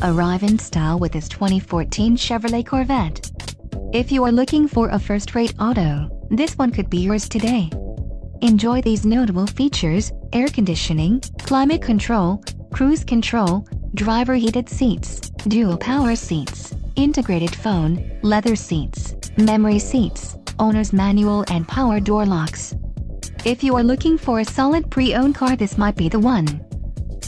Arrive in style with this 2014 Chevrolet Corvette. If you are looking for a first-rate auto, this one could be yours today. Enjoy these notable features, air conditioning, climate control, cruise control, driver heated seats, dual power seats, integrated phone, leather seats, memory seats, owner's manual and power door locks. If you are looking for a solid pre-owned car this might be the one.